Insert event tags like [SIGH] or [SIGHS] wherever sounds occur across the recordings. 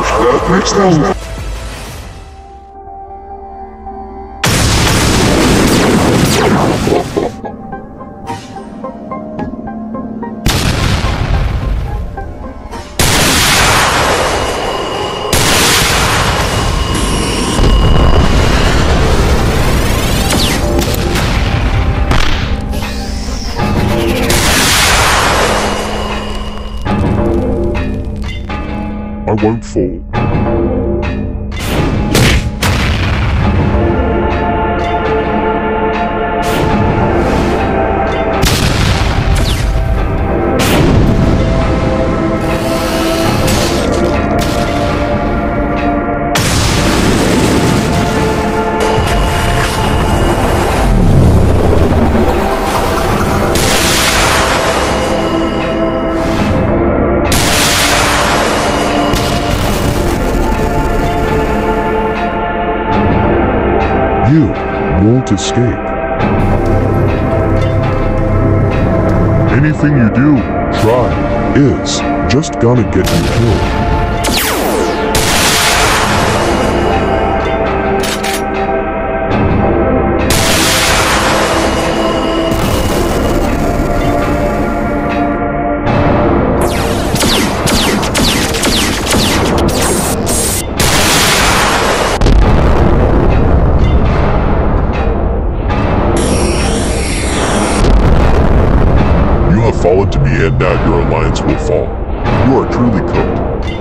love, love makes. I won't fall. Won't escape. Anything you do, try, is just gonna get you killed. You into me and now your alliance will fall. You are truly cooked.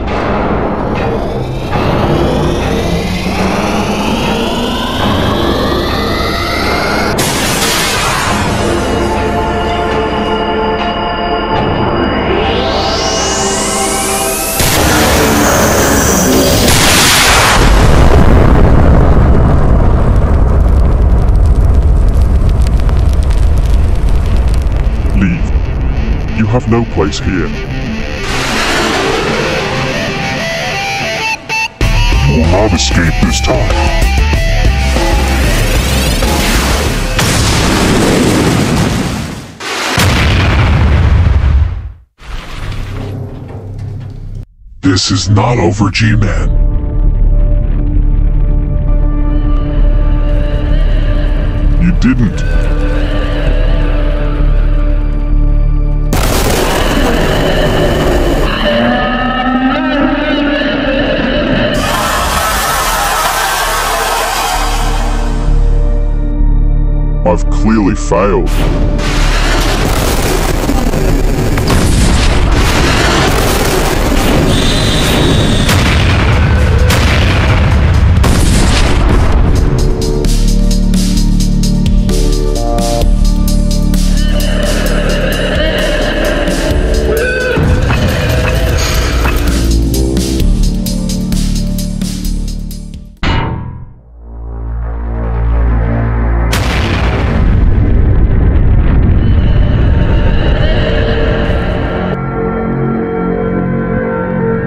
Have no place here. You will not escape this time. This is not over, G-Man. You didn't. I've clearly failed.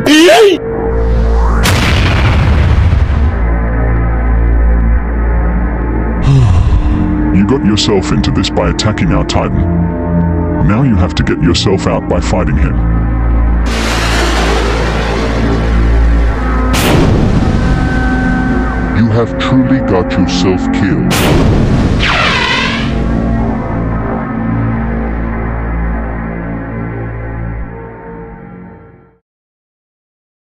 [SIGHS] You got yourself into this by attacking our Titan. Now you have to get yourself out by fighting him. You have truly got yourself killed.